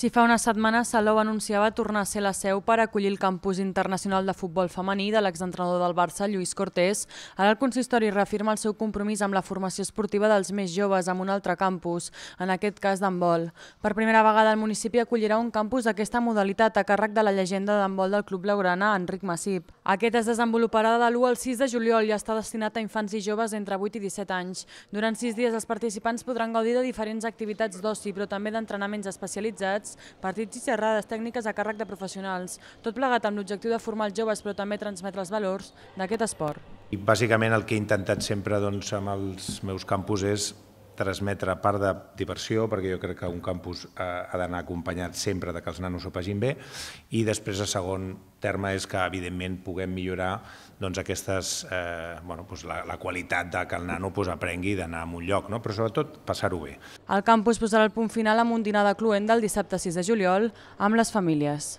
Si fa una setmana Salou anunciava tornar a ser la seu per acollir el campus internacional de futbol femení de l'exentrenador del Barça, Lluís Cortés, ara el consistori reafirma el seu compromís amb la formació esportiva dels més joves amb un altre campus, en aquest cas d'handbol. Per primera vegada el municipi acollirà un campus d'aquesta modalitat a càrrec de la llegenda d'handbol del Club Laurana, Enric Massip. Aquest es desenvoluparà de l'1 al 6 de juliol i està destinat a infants i joves entre 8 i 17 anys. Durant sis dies els participants podran gaudir de diferents activitats d'oci, però també d'entrenaments especialitzats partits i xerrades tècniques a càrrec de professionals, tot plegat amb l'objectiu de formar els joves però també transmetre els valors d'aquest esport. I bàsicament el que he intentat sempre doncs, amb els meus campus és transmetre part de diversió, perquè jo crec que un campus ha, ha d'anar acompanyat sempre de que els nanos ho pagin bé, i després, a segon terme, és que, evidentment, puguem millorar doncs, aquestes, eh, bueno, doncs, la, la qualitat de que el nano doncs, aprengui d'anar a un lloc, no? però sobretot passar-ho bé. El campus posarà el punt final amb un dinar de cluent del dissabte 6 de juliol amb les famílies.